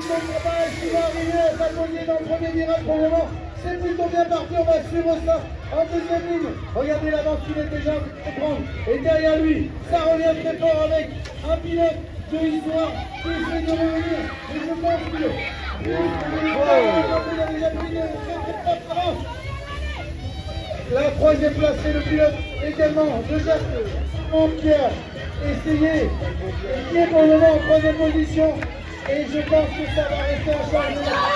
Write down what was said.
travail qui va arriver à s'apposer dans le premier virage pour le moment. C'est plutôt bien parti, on va suivre ça en deuxième ligne. Regardez l'avance qu'il est déjà en prendre. Et derrière lui, ça revient très fort avec un pilote de l'histoire qui essaie de revenir. Et je pense que. La troisième place, c'est le pilote également de Jacques Pierre. Essayé, qui est pour le moment en troisième position. Et je pense que ça va rester en charge.